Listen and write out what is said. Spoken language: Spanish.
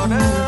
corazones.